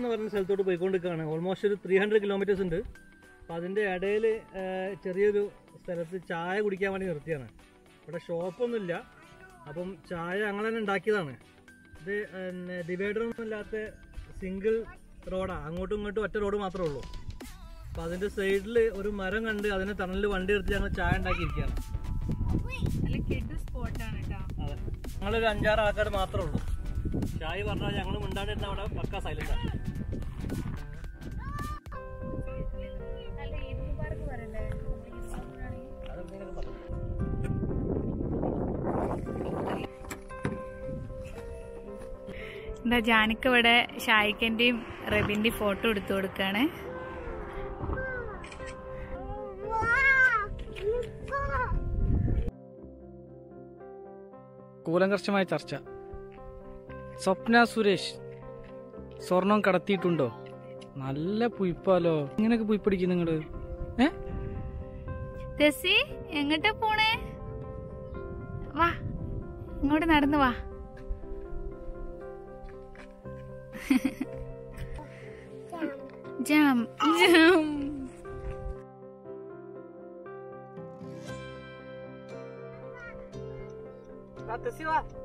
എന്ന് പറഞ്ഞ സ്ഥലത്തോട്ട് പോയിക്കൊണ്ടിരിക്കുകയാണ്. ഓൾമോസ്റ്റ് ഒരു ത്രീ ഹൺഡ്രഡ് കിലോമീറ്റേഴ്സ് ഉണ്ട്. അപ്പോൾ അതിന്റെ ഇടയിൽ ചെറിയൊരു സ്ഥലത്ത് ചായ കുടിക്കാൻ വേണ്ടി നിർത്തിയാണ്. ഇവിടെ ഷോപ്പൊന്നുമില്ല. അപ്പം ചായ അങ്ങനെ തന്നെ ഉണ്ടാക്കിയതാണ്. ഇത് പിന്നെ ഡിവൈഡറൊന്നും ഇല്ലാത്ത സിംഗിൾ റോഡാണ് അങ്ങോട്ടും ഇങ്ങോട്ടും ഒറ്റ റോഡ് മാത്രമേ ഉള്ളൂ. അപ്പം അതിന്റെ സൈഡിൽ ഒരു മരം കണ്ട് അതിനെ തണലിൽ വണ്ടി നിർത്തി ഞങ്ങൾ ചായ ഉണ്ടാക്കിയിരിക്കുകയാണ്. അതെ. ഞങ്ങളൊരു അഞ്ചാറ് ആൾക്കാർ മാത്രമേ ഉള്ളൂ. ചായ പറഞ്ഞാൽ ഞങ്ങൾ മിണ്ടാണ്ടിരുന്ന അവിടെ പക്ക സൈലന്റാണ് എന്താ ജാനിക്ക് ഇവിടെ ഷായിക്കന്റെയും റബിന്റെയും ഫോട്ടോ എടുത്തു കൊടുക്കാണ്. കൂലങ്കർഷമായ ചർച്ച. സ്വപ്ന സുരേഷ് സ്വർണം കടത്തിയിട്ടുണ്ടോ? നല്ല പുയ്പാലോ? ഇങ്ങനെയൊക്കെ പുയ്പടിക്കും നിങ്ങൾ ഏ? എങ്ങോട്ടാ പോണേ? വാ ഇങ്ങോട്ട് നടന്നു വാ. ജാം ജാം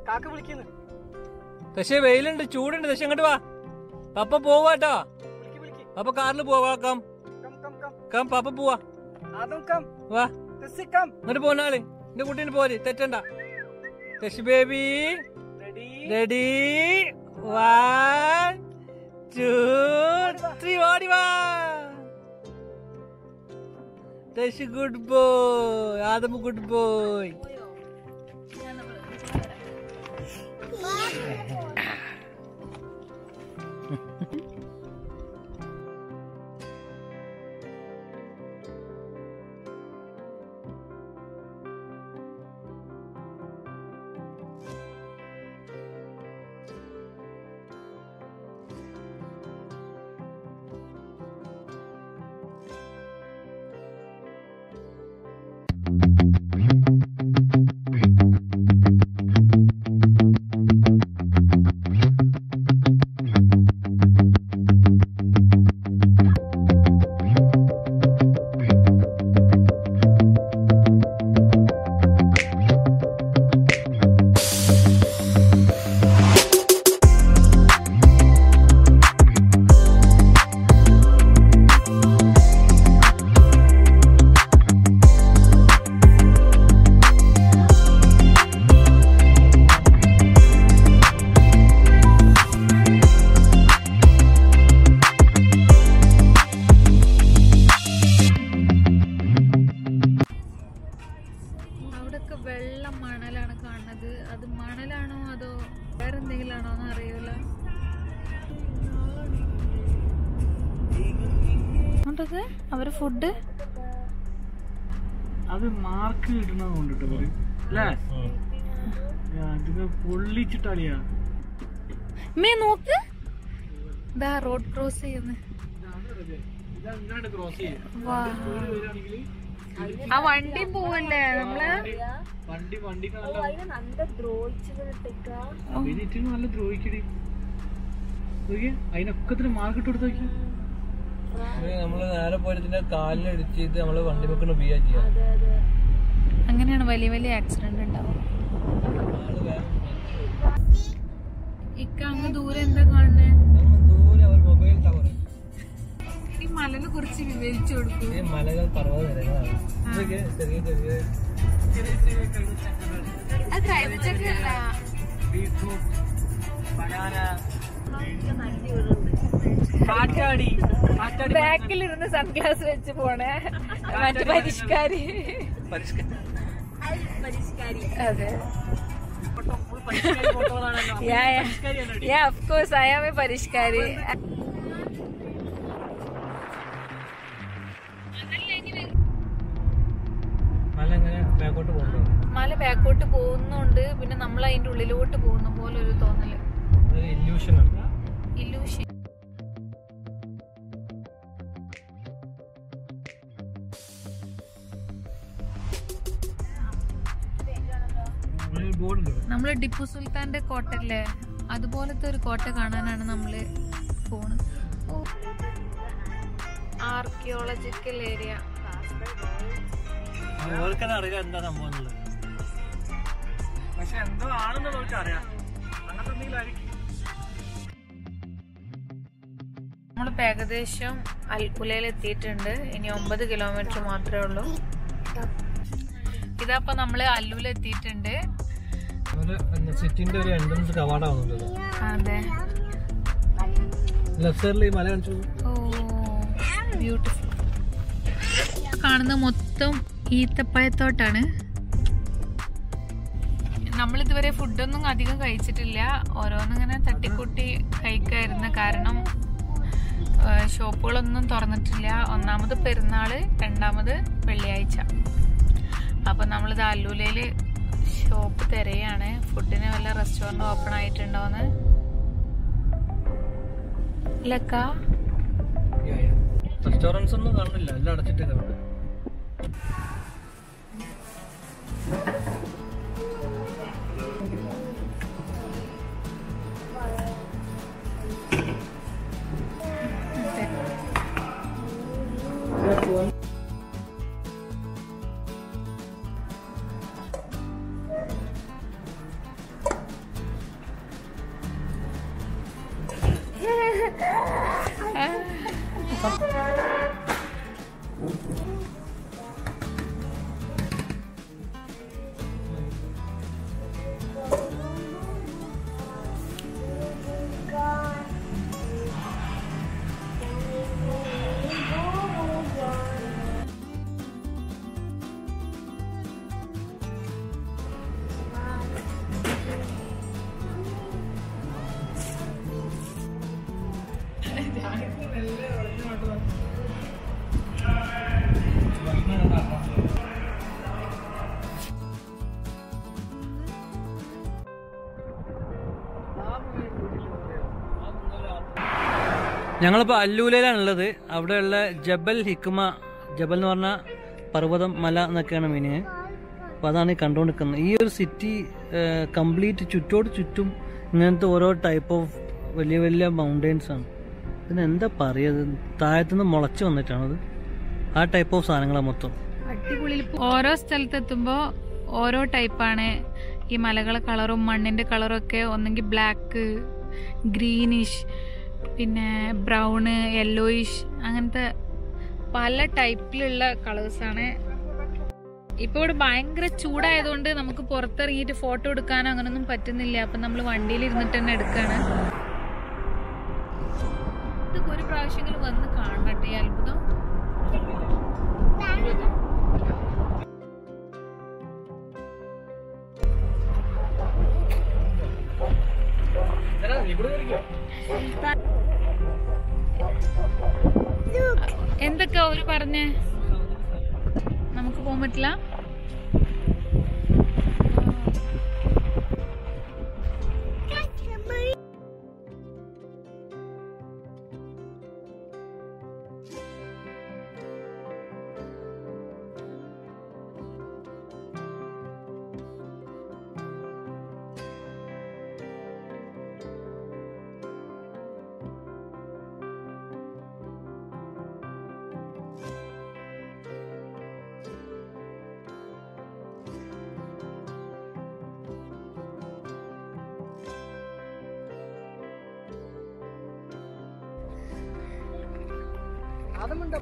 കാക്ക വിളിക്കുന്നു. പക്ഷേ വെയിലുണ്ട് ചൂടുണ്ട് പക്ഷെ ഇങ്ങോട്ട് വാ. പപ്പ പോവാട്ടോ പപ്പ കാറിൽ പോവാക്കാം കം. പപ്പ പോവാ. വാ. ഇങ്ങോട്ട് പോന്നാൾ എന്റെ കുട്ടീനെ പോര് തെറ്റണ്ട. Shashi baby. Ready. One two three ഓടി വാ Shashi good boy Adam good boy അവിടൊക്കെ ഉണ്ടത് അവർ ഫുഡ് അത് മാർക്ക് ഇടുന്നത് കൊണ്ടിട്ട് അല്ലേ അതിന് പൊള്ളിച്ചിട്ടാളിയാ മേ നോക്ക്. ദാ റോഡ് ക്രോസ് ചെയ്യുന്നു. ആ വണ്ടി പോവല്ലേ നമ്മൾ? വണ്ടി വണ്ടി നല്ല ദ്രോഹിക്കടി. നോക്കിയേ അതിനൊക്കത്തിന് മാർക്ക് ഇട്ട് കൊടുത്ത് നോക്കി നമ്മൾ നേരെ പോയതിന്റെ ഇത് നമ്മൾ വണ്ടി വെക്കണ ഉപയോഗിക്കുക ചെയ്യാ അങ്ങനെയാണ് വലിയ വലിയ ആക്സിഡന്റ് ഉണ്ടാവും ഇക്ക അങ്ങ് ദൂരെ എന്താ കാണുന്നേ? ഈ മലനെ കുറിച്ച് വിവരിച്ചു കൊടുക്കൂ. ഈ മലകൾ പർവത ചെറിയ ചെറിയ കഴിച്ചൊക്കെ ബനാന ബാക്കിലിരുന്ന് സൺഗ്ലാസ് വെച്ച് പോണേ. മറ്റു പരിഷ്കാരി. പരിഷ്കാരം. അതെ. a പരിഷ്കാരി. മല ബാക്കോട്ട് പോകുന്നുണ്ടോ മല ബാക്കോട്ട് പോകുന്നുണ്ട്. പിന്നെ നമ്മൾ അതിന്റെ ഉള്ളിലോട്ട് പോകുന്ന പോലെ ഒരു തോന്നൽ. അതൊരു നമ്മൾ ടിപ്പു സുൽത്താന്റെ കോട്ടല്ലേ അതുപോലത്തെ ഒരു കോട്ട കാണാനാണ് നമ്മൾ പോണത്. ആർക്കിയോളജിക്കൽ ഏരിയ അറിയാം എന്താ സംഭവം പക്ഷെ എന്തോ ആണെന്നുള്ളവർക്ക് അറിയാം. അങ്ങനത്തെ എന്തെങ്കിലും ആയിരിക്കും. നമ്മളിപ്പോ ഏകദേശം അൽക്കുലയിൽ എത്തിയിട്ടുണ്ട്. ഇനി ഒമ്പത് കിലോമീറ്റർ മാത്രമേ ഉള്ളൂ. ഇതപ്പോ നമ്മൾ അല്ലൂൽ എത്തിയിട്ടുണ്ട്. സിറ്റിന്റെ ഒരു എൻട്രൻസ് കവാടാവുന്നുണ്ടല്ലോ അതെ. ലെഫ്റ്റ് സൈഡിൽ മല കാണിച്ചു? ബ്യൂട്ടിഫുൾ കാണുന്ന മൊത്തം ഈത്തപ്പഴത്തോട്ടാണ്. നമ്മളിതുവരെ ഫുഡൊന്നും അധികം കഴിച്ചിട്ടില്ല. ഓരോന്നിങ്ങനെ തട്ടിക്കൂട്ടി കഴിക്കായിരുന്നു കാരണം ഷോപ്പുകളൊന്നും തുറന്നിട്ടില്ല. ഒന്നാമത് പെരുന്നാൾ രണ്ടാമത് വെള്ളിയാഴ്ച. അപ്പൊ നമ്മളിത് അല്ലൂലയിൽ ഷോപ്പ് തിരയാണ്. ഫുഡിന് വല്ല റെസ്റ്റോറന്റ് ഓപ്പൺ ആയിട്ടുണ്ടോന്ന്? ലക്ക? റെസ്റ്റോറന്റ്സ് ഒന്നും കാണുന്നില്ല. എല്ലാം അടച്ചിട്ട് കാണും ഞങ്ങളിപ്പോൾ അല്ലൂലയിലാണുള്ളത് അവിടെയുള്ള ജബൽ ഹിക്മ ജബൽ എന്ന് പറഞ്ഞാൽ പർവതം മല എന്നൊക്കെയാണ് മീനിങ് അപ്പോൾ അതാണ് ഈ കണ്ടുകൊണ്ടിരിക്കുന്നത്. ഈ ഒരു സിറ്റി കംപ്ലീറ്റ് ചുറ്റോട് ചുറ്റും ഇങ്ങനത്തെ ഓരോ ടൈപ്പ് ഓഫ് വലിയ വലിയ മൗണ്ടെയ്ൻസ് ആണ്. ഇതിന് പറയുക താഴത്തുനിന്ന് മുളച്ച് വന്നിട്ടാണത് ആ ടൈപ്പ് ഓഫ് സാധനങ്ങളാണ് മൊത്തം. അടിപൊളി ഓരോ സ്ഥലത്തെത്തുമ്പോ ഓരോ ടൈപ്പാണ് ഈ മലകളെ കളറും മണ്ണിന്റെ കളറും ഒക്കെ ഒന്നെങ്കിൽ ബ്ലാക്ക് ഗ്രീനിഷ് പിന്നെ ബ്രൗണ് യെല്ലോയിഷ് അങ്ങനത്തെ പല ടൈപ്പിലുള്ള കളേഴ്സാണ് ഇപ്പോൾ ഇവിടെ ഭയങ്കര ചൂടായതുകൊണ്ട് നമുക്ക് പുറത്തിറങ്ങിയിട്ട് ഫോട്ടോ എടുക്കാനോ അങ്ങനൊന്നും പറ്റുന്നില്ല. അപ്പം നമ്മൾ വണ്ടിയിൽ ഇരുന്നിട്ട് തന്നെ എടുക്കുകയാണ് ഇതൊക്കെ ഒരു പ്രാവശ്യമെങ്കിലും വന്ന് കാണട്ടെ ഈ അത്ഭുതം. അവർ പറഞ്ഞേ നമുക്ക് പോകാൻ പറ്റില്ല. അതുമുണ്ട്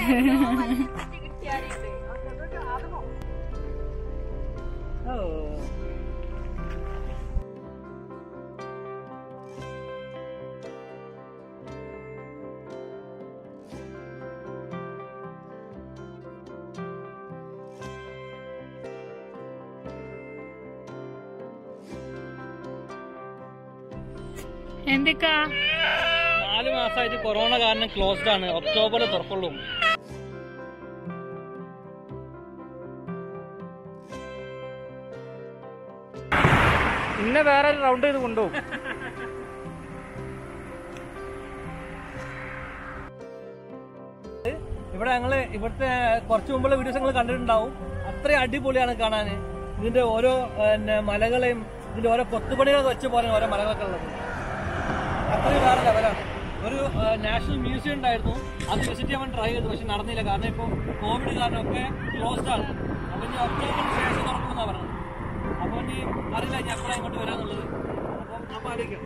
Ha ha ha ha. എന്തൊക്കാ? നാല് മാസമായിട്ട് കൊറോണ കാരണം ക്ലോസ്ഡ് ആണ്. ഒക്ടോബറിൽ തുറക്കുള്ളൂ. പിന്നെ വേറെ റൗണ്ട് ചെയ്ത് കൊണ്ടുപോകും. ഇവിടെ ഞങ്ങൾ ഇവിടുത്തെ കുറച്ച് മുമ്പുള്ള വീഡിയോസ് ഞങ്ങൾ കണ്ടിട്ടുണ്ടാവും. അത്ര അടിപൊളിയാണ് കാണാൻ. ഇതിന്റെ ഓരോ മലകളെയും ഇതിന്റെ ഓരോ കൊത്തുപണികളൊക്കെ വെച്ച് പോലെ ഓരോ മലകളൊക്കെ ഉള്ളത്. അത്രയും വേറെ ലെവലാണ് ഒരു നാഷണൽ മ്യൂസിയം ഉണ്ടായിരുന്നു. അത് വിസിറ്റ് ചെയ്യാൻ ട്രൈ ചെയ്തു പക്ഷെ നടന്നില്ല. കാരണം ഇപ്പോൾ കോവിഡ് കാരണമൊക്കെ ക്ലോസ്ഡ് ആണ്. അപ്പൊ ഇനി ഒക്ടോബറിന് ശേഷം തുറക്കുമെന്നാണ് പറഞ്ഞത്. അപ്പൊ ഇനി അറിയില്ല ഞാൻ എപ്പോഴാണ് ഇങ്ങോട്ട് വരാന്നുള്ളത്. അപ്പം നമ്മൾ ആലോചിക്കാം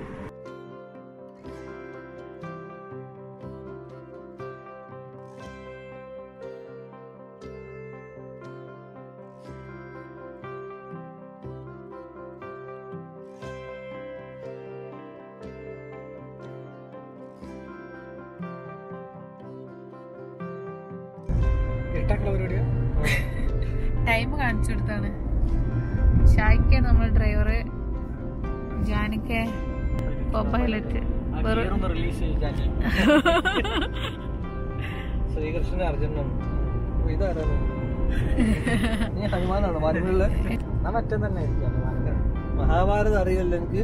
പരിപാടിയാ. ടൈം കാണിച്ചു കൊടുത്താണ്. ഷായ്ക്കാണ് നമ്മൾ ഡ്രൈവർ ജാനിക്ക് പൈലറ്റ് ശ്രീകൃഷ്ണൻ അർജുനൻ ഇതാരാണ്? നീ ഹനുമാനാണ്? മരങ്ങളിൽ ഞാൻ മറ്റേ തന്നെ മഹാഭാരതം അറിയില്ല എനിക്ക്.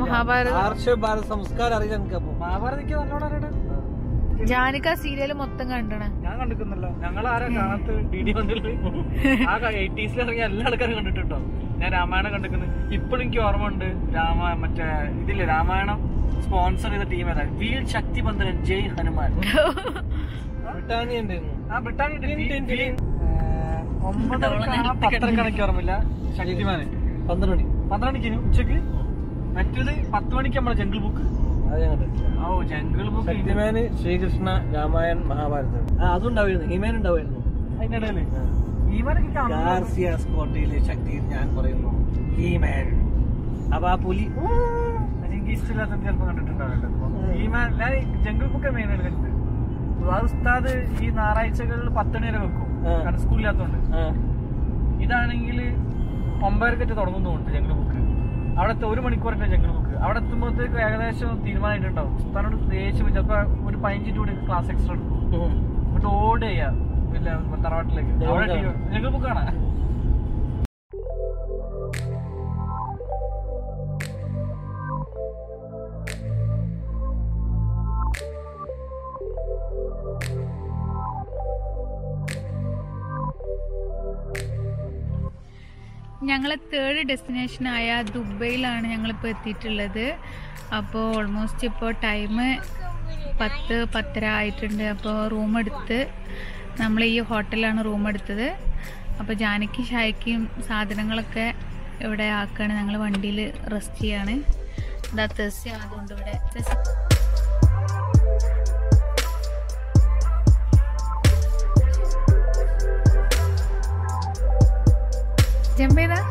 മഹാഭാരത? മഹാഭാരതം സംസ്കാരം അറിയില്ല എനിക്ക് അപ്പൊ മഹാഭാരതിക്ക് നല്ലോണം ജാനിക്ക സീരിയൽ മൊത്തം കണ്ടണ ഞാൻ ഞങ്ങൾ ആരാ കാണാത്ത ഡിഡി ഡി ആ എയ്റ്റീസിൽ ഇറങ്ങിയ എല്ലാ ആൾക്കാരും കണ്ടിട്ടുണ്ടോ? ഞാൻ രാമായണം കണ്ടിരിക്കുന്നത് ഇപ്പോഴും എനിക്ക് ഓർമ്മ ഉണ്ട് രാമ മറ്റേ ഇതില്ലേ രാമായണം സ്പോൺസർ ചെയ്ത ടീം ഏതാ? വീൽ ശക്തി ബന്ധനൻ ജയ് ഹനുമാൻ. ബ്രിട്ടാനിയ ഉണ്ടായിരുന്നു. ആ ബ്രിട്ടാനിയ ഒമ്പതരക്കാണ് പത്തരക്കണക്ക് ഓർമ്മയില്ല. ശക്തിമാനെ. പന്ത്രണ്ട് മണി. പന്ത്രണ്ട് മണിക്ക് ഉച്ചയ്ക്ക്? മറ്റേത് പത്ത് മണിക്ക് നമ്മളെ ജംഗിൾ ബുക്ക് ശക്തിമാന് ശ്രീകൃഷ്ണ രാമായൺ മഹാഭാരതം. ആ അതും ഉണ്ടായിരുന്നു ഹിമേൻ കാണുന്നത് ഗാർസിയ സ്കോട്ടിയിലെ ശക്തി ഞാൻ പറയുന്നു ഹീമാൻ. അപ്പൊ ആ പുലി എനിക്ക് ഇഷ്ടമില്ലാത്ത ചിലപ്പോ കണ്ടിട്ടുണ്ടാവില്ല? ഈ മാൻ ഞാൻ ജംഗിൾ ബുക്ക് മെയിൻ ആയിട്ട് ഉസ്താദ് ഈ ഞായറാഴ്ചകളിൽ പത്തണി വരെ വെക്കും. കാരണം സ്കൂളില്ലാത്തോണ്ട്. ഇതാണെങ്കിൽ ഒമ്പതരക്കറ്റ് തുടങ്ങുന്നുണ്ട് ജംഗിൾ ബുക്ക്. അവിടുത്തെ ഒരു മണിക്കൂറിന്റെ ജംഗിൾ ബുക്ക് അവിടെ എത്തുമ്പോഴത്തേക്ക് ഏകദേശം തീരുമാനമായിട്ടുണ്ടാവും. തന്നോട് ദേഷ്യം ചിലപ്പോ ഒരു പതിനഞ്ച് കൂടി ക്ലാസ് എക്സ്ട്രാ എടുക്കും. എന്നിട്ട് ഓട് ചെയ്യാ തറവാട്ടിലേക്ക്. അവിടെ ബുക്ക് കാണാ. ഞങ്ങളെ തേർഡ് ഡെസ്റ്റിനേഷനായ ദുബൈയിലാണ് ഞങ്ങളിപ്പോൾ എത്തിയിട്ടുള്ളത്. അപ്പോൾ ഓൾമോസ്റ്റ് ഇപ്പോൾ ടൈം പത്ത് പത്തര ആയിട്ടുണ്ട്. അപ്പോൾ റൂം എടുത്ത് നമ്മൾ ഈ ഹോട്ടലാണ് റൂം എടുത്തത്. അപ്പോൾ ജാനയ്ക്കും ഷായ്ക്കും സാധനങ്ങളൊക്കെ ഇവിടെ ആക്കുകയാണ് ഞങ്ങൾ വണ്ടിയിൽ റെസ്റ്റ് ചെയ്യാണ്. ഇതാ തെസ് അതുകൊണ്ട് ഇവിടെ. Cristian Veda.